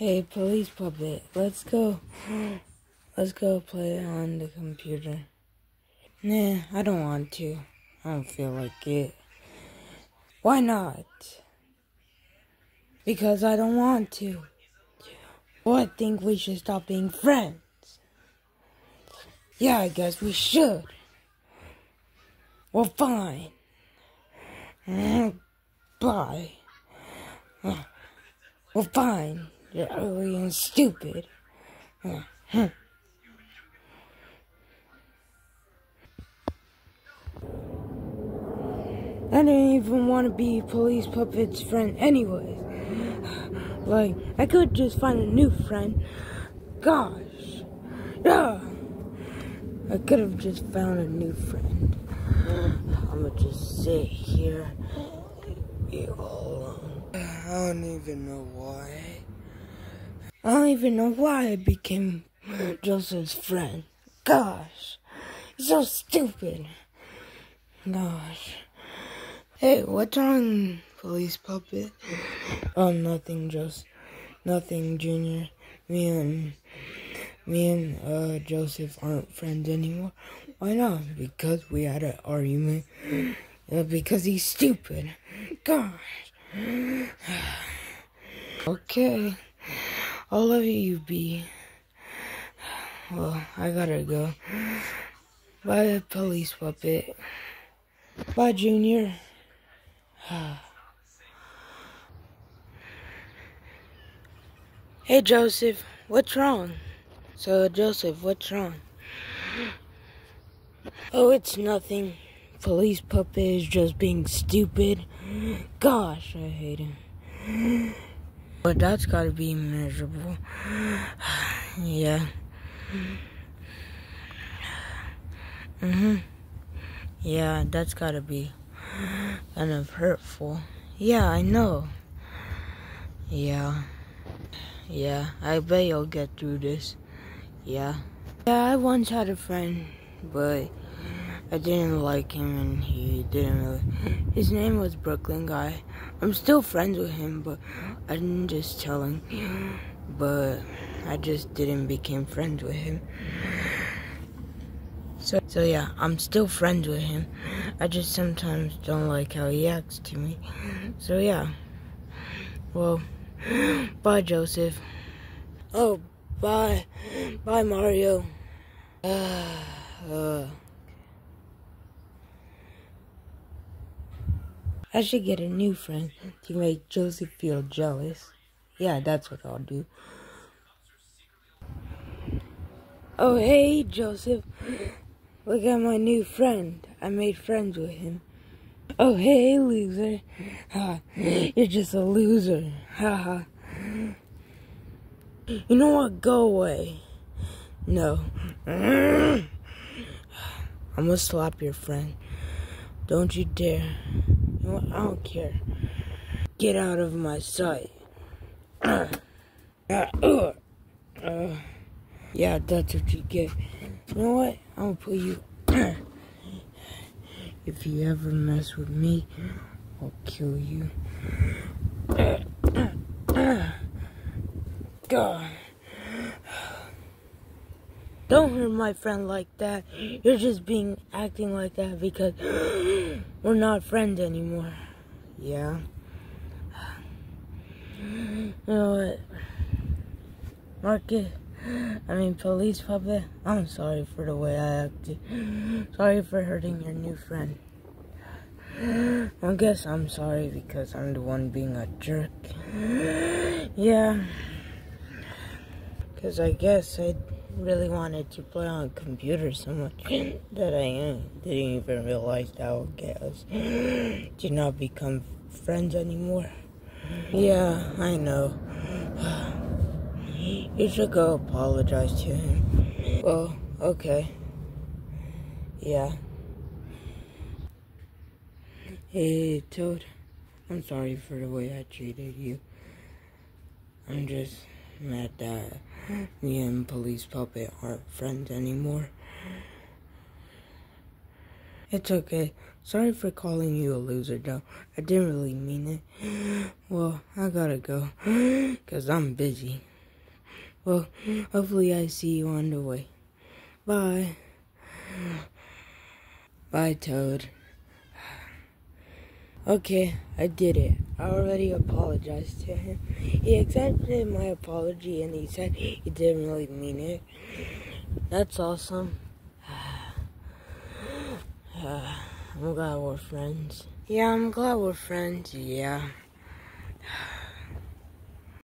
Hey, police puppet, let's go. Let's go play on the computer. Nah, I don't want to. I don't feel like it. Why not? Because I don't want to. Well, I think we should stop being friends. Yeah, I guess we should. Well, fine. Mm, bye. Well, fine. You're ugly and stupid. I didn't even want to be Police Puppet's friend anyways. Like, I could just find a new friend. Gosh. Yeah. I could have just found a new friend. I'm gonna just sit here. Be all alone. I don't even know why. I don't even know why I became Joseph's friend. Gosh. So stupid. Gosh. Hey, what's wrong, police puppet? Oh, nothing, just nothing, Junior. Me and me and uh, Joseph aren't friends anymore. Why not? Because we had an argument. Uh, because he's stupid. Gosh. okay. I'll love you, B. Well, I gotta go. Bye, police puppet. Bye, Junior. hey, Joseph, what's wrong? So, Joseph, what's wrong? Oh, it's nothing. Police puppet is just being stupid. Gosh, I hate him. But that's gotta be miserable. yeah. Mm-hmm. Yeah, that's gotta be kind of hurtful. Yeah, I know. Yeah. Yeah, I bet you'll get through this. Yeah. Yeah, I once had a friend, but I didn't like him and he didn't really. His name was Brooklyn Guy. I'm still friends with him, but I didn't just tell him. But I just didn't become friends with him. So, so yeah, I'm still friends with him. I just sometimes don't like how he acts to me. So yeah. Well, bye, Joseph. Oh, bye. Bye, Mario. Uh, uh. I should get a new friend to make Joseph feel jealous. Yeah, that's what I'll do. Oh, hey, Joseph. Look at my new friend. I made friends with him. Oh, hey, loser. You're just a loser. Ha ha. You know what? Go away. No. I'm gonna slap your friend. Don't you dare. I don't care. Get out of my sight. Uh, uh, uh, yeah, that's what you get. You know what? I'm gonna put you. if you ever mess with me, I'll kill you. God. Don't hurt my friend like that. You're just being acting like that because we're not friends anymore. Yeah. You know what? Market. I mean, police puppet, I'm sorry for the way I acted. Sorry for hurting your new friend. I guess I'm sorry because I'm the one being a jerk. Yeah. Because I guess I really wanted to play on a computer so much that I uh, didn't even realize that would get us to not become friends anymore. Yeah, I know. You should go apologize to him. Well, okay. Yeah. Hey, Toad. I'm sorry for the way I treated you. I'm just that uh, me and Police Puppet aren't friends anymore. It's okay. Sorry for calling you a loser, though. I didn't really mean it. Well, I gotta go. Because I'm busy. Well, hopefully I see you on the way. Bye. Bye, Toad. Okay, I did it. I already apologized to him. He accepted my apology and he said he didn't really mean it. That's awesome. I'm glad we're friends. Yeah, I'm glad we're friends. Yeah.